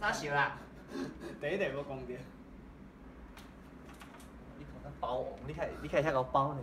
啥笑啦？第一题我讲着。你头像包王，你看你看遐个包呢？